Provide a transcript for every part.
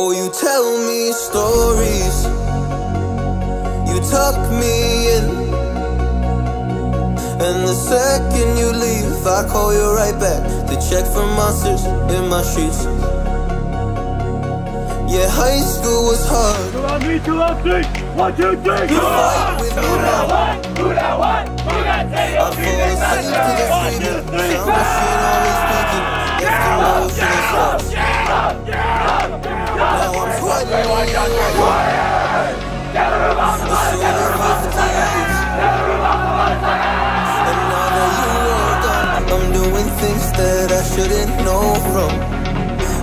Oh, you tell me stories. You tuck me in. And the second you leave, I call you right back to check for monsters in my sheets. Yeah, high school was hard. Two on me, two on three. One, two, three. You fight with me now. One, two, that one. Two, that three. I fall asleep to the One, three. Sound machine always speaking. Things that I shouldn't know from.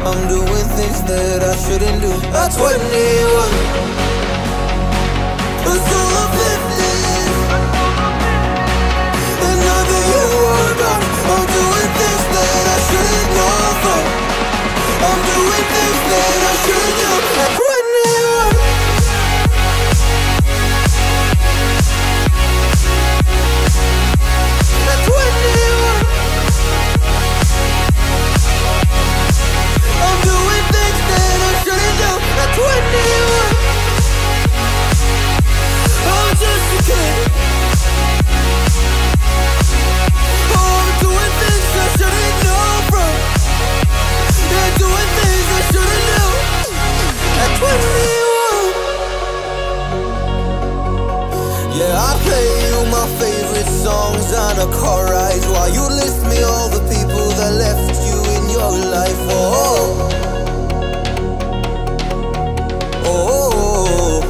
I'm doing things that I shouldn't do. At 21, it's over 50 a car ride while you list me all the people that left you in your life. Oh, oh,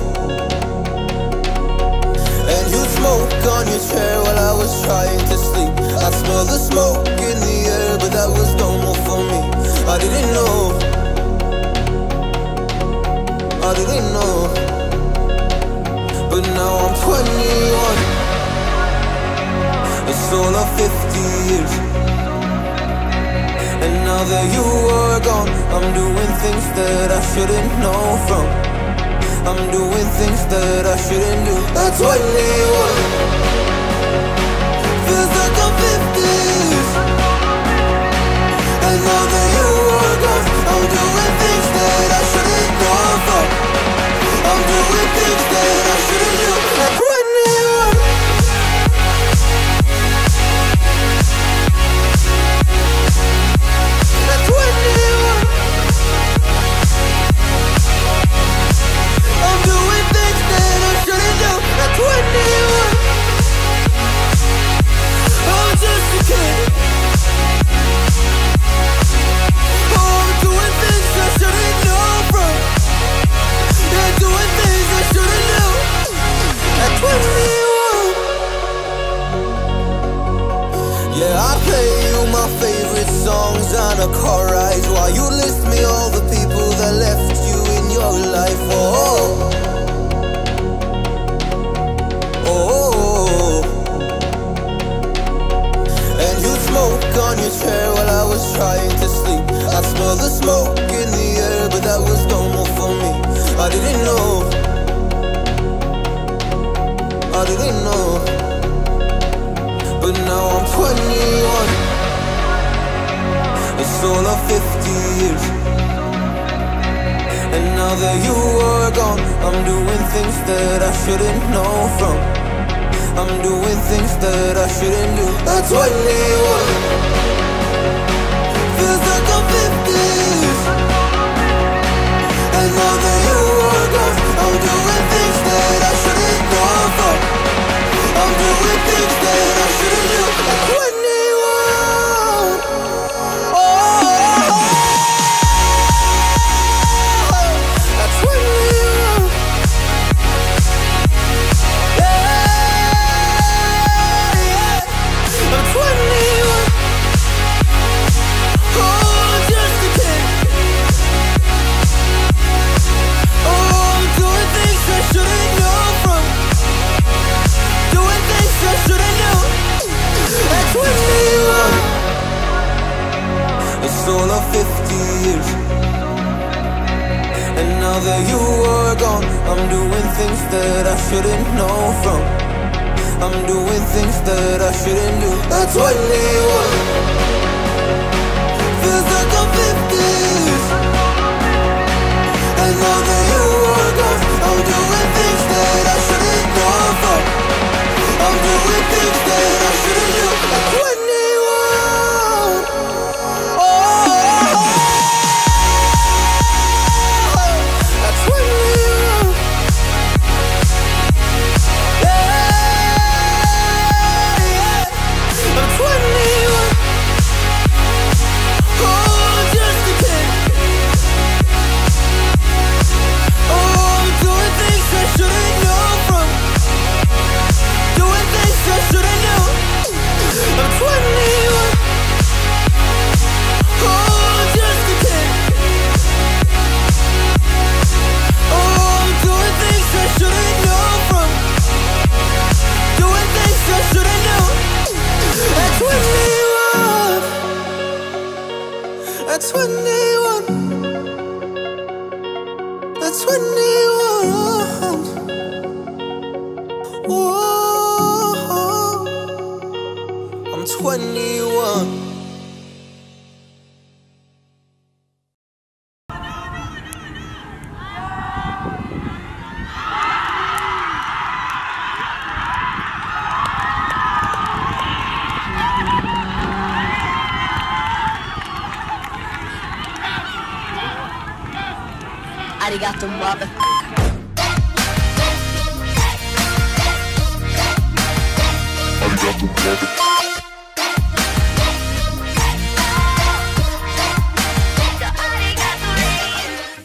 and you smoke on your chair while I was trying to sleep. I smell the smoke in the air, but that was normal for me. I didn't know. I didn't know. But now I'm 21. It's soul of 50 years. And now that you are gone, I'm doing things that I shouldn't know from. I'm doing things that I shouldn't do. At 21. Feels like I'm 50s. All of 50 years. And now that you are gone, I'm doing things that I shouldn't know from. I'm doing things that I shouldn't do. At 21. Feels I'm doing things that I shouldn't know from. I'm doing things that I shouldn't do. At 21. Feels like That's what they want. That's what they want. Whoa. I'm 21. Everybody got the mother. Got the mother.